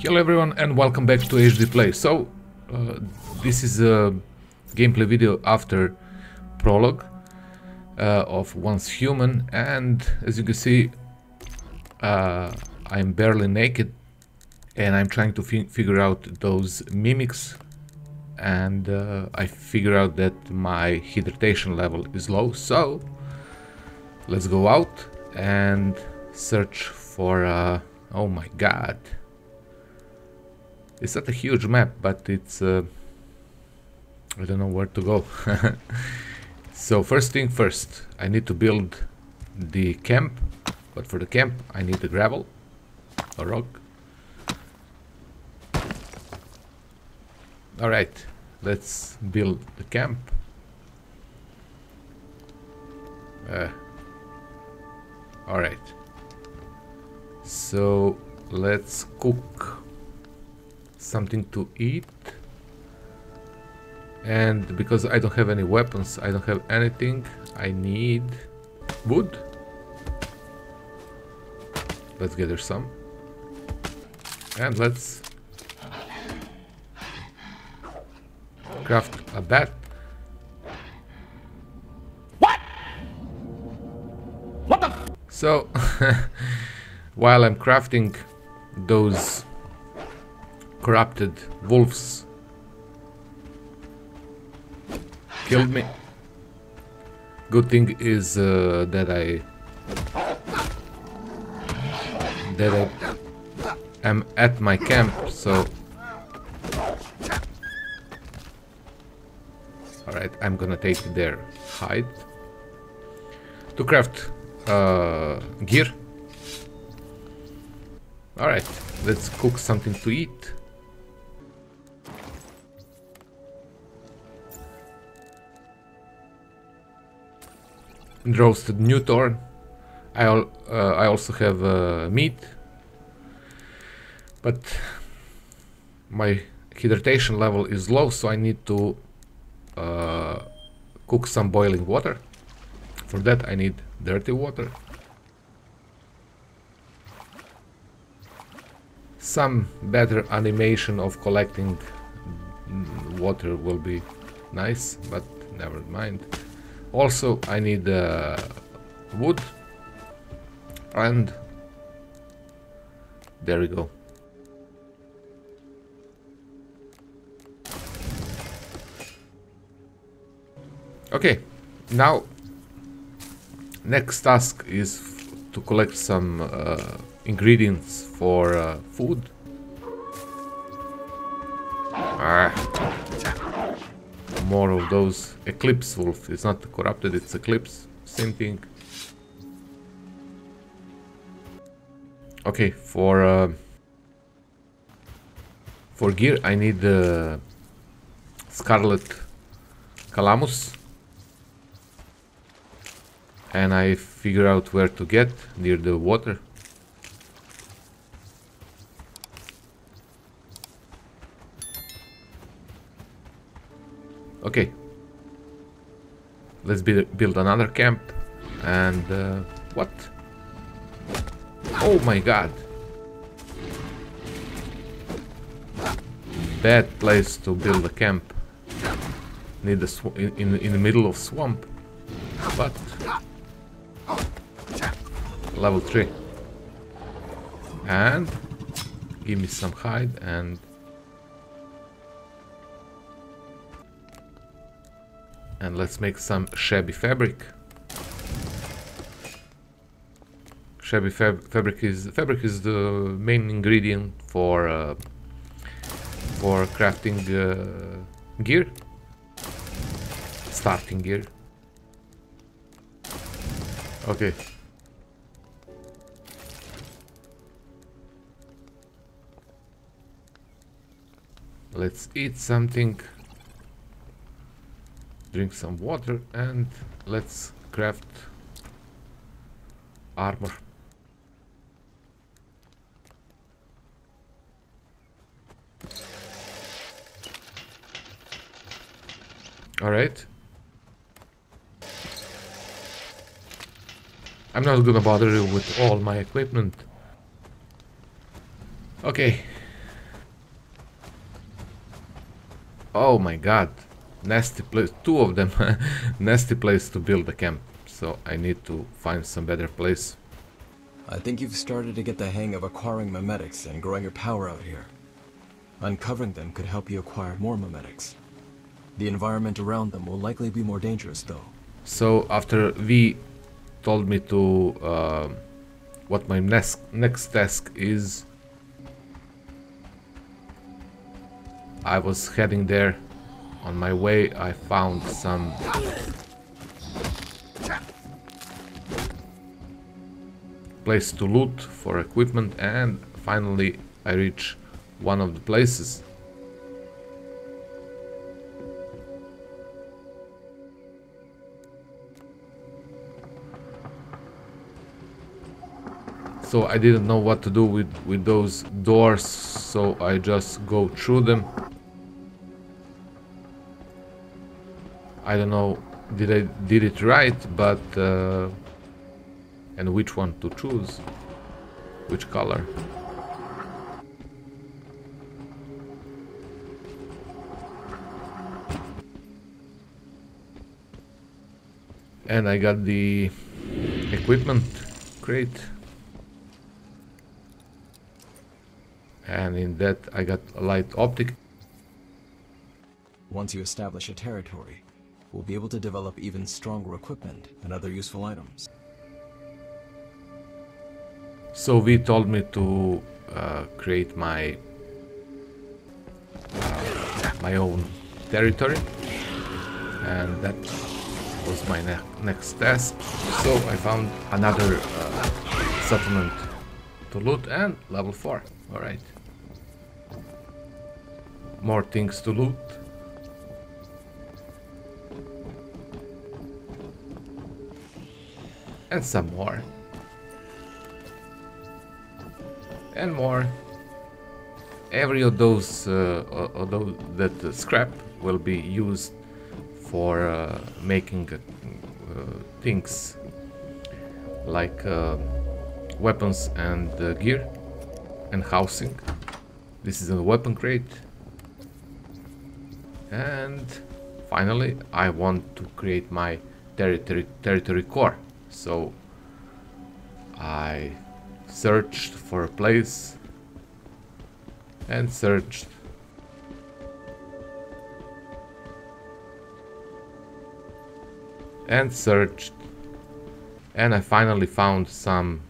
Hello everyone and welcome back to HD Play. So, uh, this is a gameplay video after prologue uh, of Once Human and as you can see uh, I'm barely naked and I'm trying to fi figure out those mimics and uh, I figure out that my hydration level is low so let's go out and search for uh, oh my god it's not a huge map, but it's... Uh, I don't know where to go. so first thing first, I need to build the camp. But for the camp, I need the gravel, a rock. Alright, let's build the camp. Uh, Alright. So let's cook something to eat and because I don't have any weapons I don't have anything I need wood let's gather some and let's craft a bat What? What the? so while I'm crafting those corrupted wolves killed me. Good thing is uh, that I that I am at my camp, so Alright, I'm gonna take their hide to craft uh, gear. Alright, let's cook something to eat. Roasted newthorn. I, al uh, I also have uh, meat, but my hydration level is low, so I need to uh, cook some boiling water. For that I need dirty water. Some better animation of collecting water will be nice, but never mind. Also, I need uh, wood. And there we go. Okay, now next task is to collect some uh, ingredients for uh, food. More of those Eclipse Wolf. It's not corrupted, it's Eclipse. Same thing. Okay, for uh, for gear I need the uh, Scarlet Calamus. And I figure out where to get near the water. Okay. Let's build another camp. And uh, what? Oh my god. Bad place to build a camp. Need a in, in, in the middle of swamp. But level 3. And give me some hide and And let's make some shabby fabric. Shabby fab fabric is fabric is the main ingredient for uh, for crafting uh, gear, starting gear. Okay. Let's eat something drink some water and let's craft armor. All right. I'm not gonna bother you with all my equipment. Okay. Oh my god. Nasty place. Two of them. Nasty place to build a camp. So I need to find some better place. I think you've started to get the hang of acquiring memetics and growing your power out here. Uncovering them could help you acquire more memetics. The environment around them will likely be more dangerous, though. So after V told me to uh, what my next next task is, I was heading there. On my way, I found some place to loot for equipment and finally I reach one of the places. So I didn't know what to do with, with those doors, so I just go through them. I don't know did I did it right, but uh, and which one to choose, which color. And I got the equipment crate. And in that I got a light optic. Once you establish a territory, we'll be able to develop even stronger equipment and other useful items. So V told me to uh, create my uh, my own territory, and that was my ne next task. So I found another uh, settlement to loot and level 4. Alright. More things to loot. And some more. And more. Every of those, uh, of those that uh, scrap will be used for uh, making uh, things like uh, weapons and uh, gear and housing. This is a weapon crate. And finally, I want to create my territory territory core. So I searched for a place and searched. And searched. And I finally found some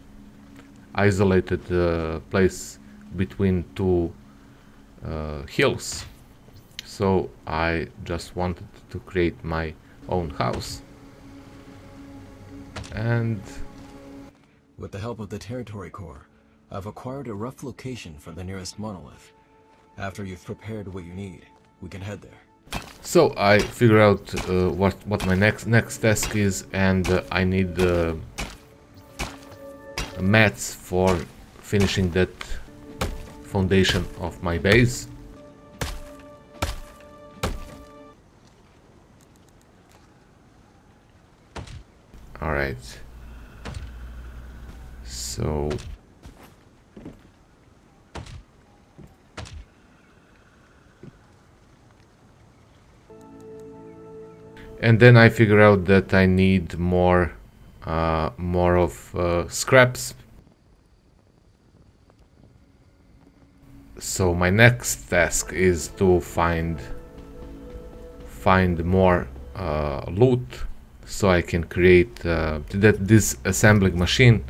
isolated uh, place between two uh, hills. So I just wanted to create my own house and With the help of the Territory Core, I've acquired a rough location for the nearest monolith. After you've prepared what you need, we can head there. So I figure out uh, what what my next next task is, and uh, I need uh, mats for finishing that foundation of my base. All right. So and then I figure out that I need more uh, more of uh, scraps so my next task is to find find more uh, loot so I can create uh, that this assembling machine.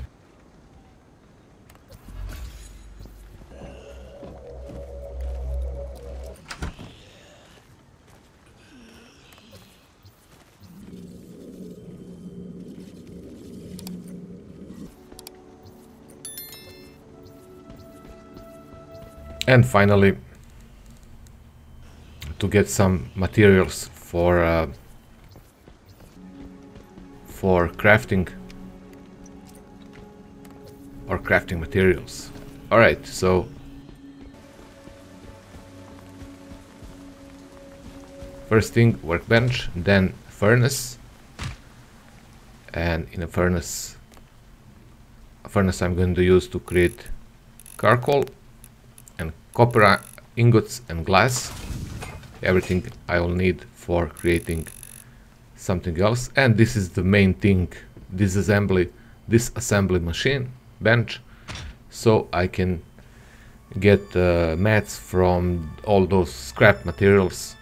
And finally to get some materials for uh, for crafting or crafting materials. All right so first thing workbench then furnace and in a furnace a furnace I'm going to use to create charcoal and copper ingots and glass. Everything I will need for creating something else. And this is the main thing this assembly this assembly machine bench. So I can get uh, mats from all those scrap materials.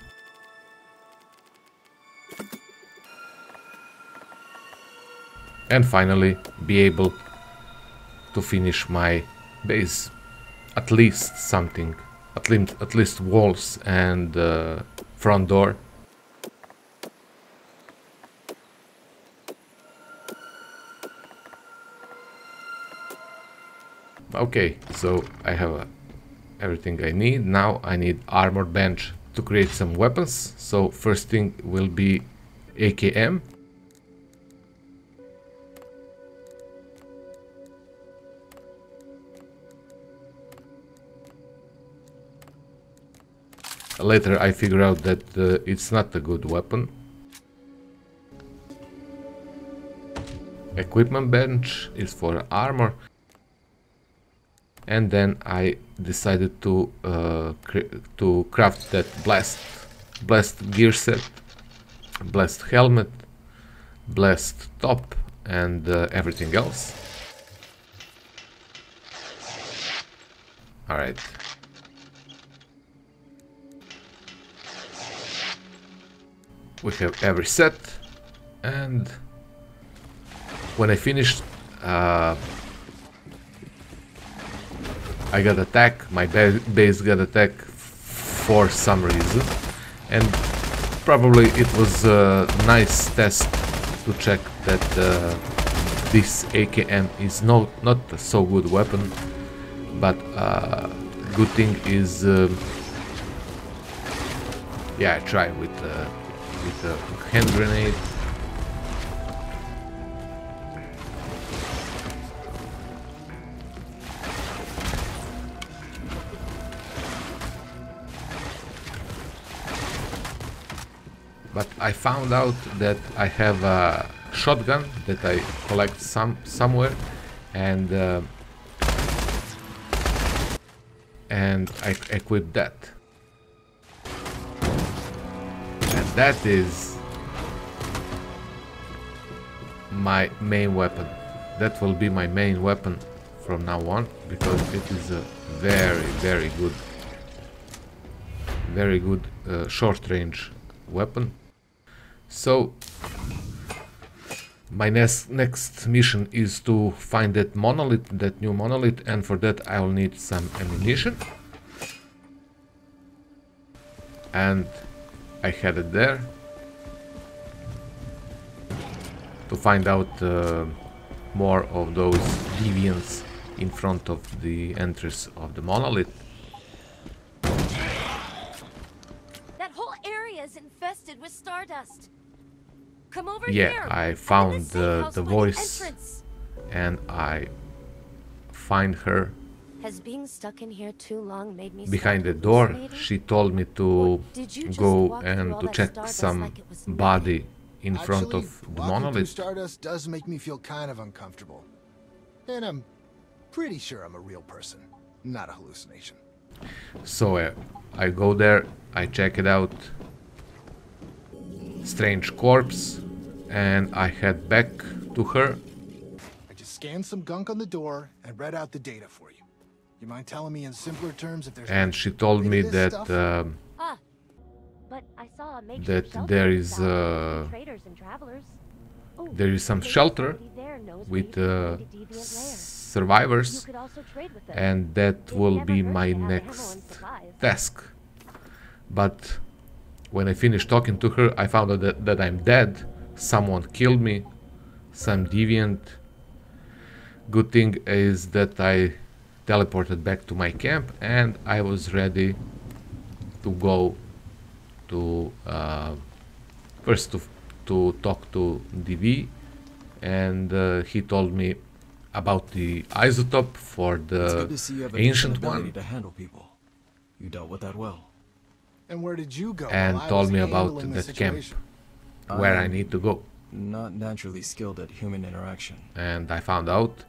And finally be able to finish my base. At least something at least at least walls and uh, front door okay so I have uh, everything I need now I need armor bench to create some weapons so first thing will be AKM Later I figure out that uh, it's not a good weapon. Equipment bench is for armor. And then I decided to uh, to craft that blast blast gear set, blast helmet, blast top, and uh, everything else. All right. we have every set and when I finished uh, I got attacked, my ba base got attacked for some reason and probably it was a nice test to check that uh, this AKM is not, not a so good weapon but uh, good thing is uh, yeah I tried with uh, with a hand grenade. I found out that I have a shotgun that I collect some somewhere and uh, and I equip that. And that is my main weapon. That will be my main weapon from now on because it is a very very good very good uh, short range weapon. So my next next mission is to find that monolith, that new monolith, and for that I will need some ammunition. And I headed there to find out uh, more of those deviants in front of the entrance of the monolith. Come over yeah, here. I found uh, the voice and I find her has being stuck in here too long made me behind the door. She told me to go and to check some like body in Actually, front of the monolith. Stardust does make me feel kind of uncomfortable. And I'm pretty sure I'm a real person, not a hallucination. So uh, I go there, I check it out. Strange corpse, and I head back to her. I just scanned some gunk on the door and read out the data for you. You mind telling me in simpler terms if there's And she told me that um, ah, that there is uh, oh, there is some shelter with uh, survivors and that will be my next task. But when I finished talking to her I found out that, that I'm dead someone killed me some deviant good thing is that I teleported back to my camp and I was ready to go to uh, first to, to talk to DV and uh, he told me about the isotope for the ancient one. To handle people. You dealt with that well. And where did you go? And told me about that camp where I, I need to go. Not naturally skilled at human interaction. And I found out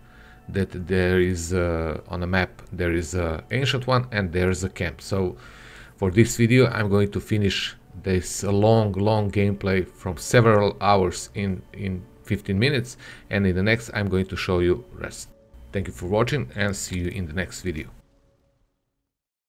that there is uh, on a map there is a ancient one and there is a camp so For this video I'm going to finish this long long gameplay from several hours in, in 15 minutes and in the next I'm going to show you rest. Thank you for watching and see you in the next video.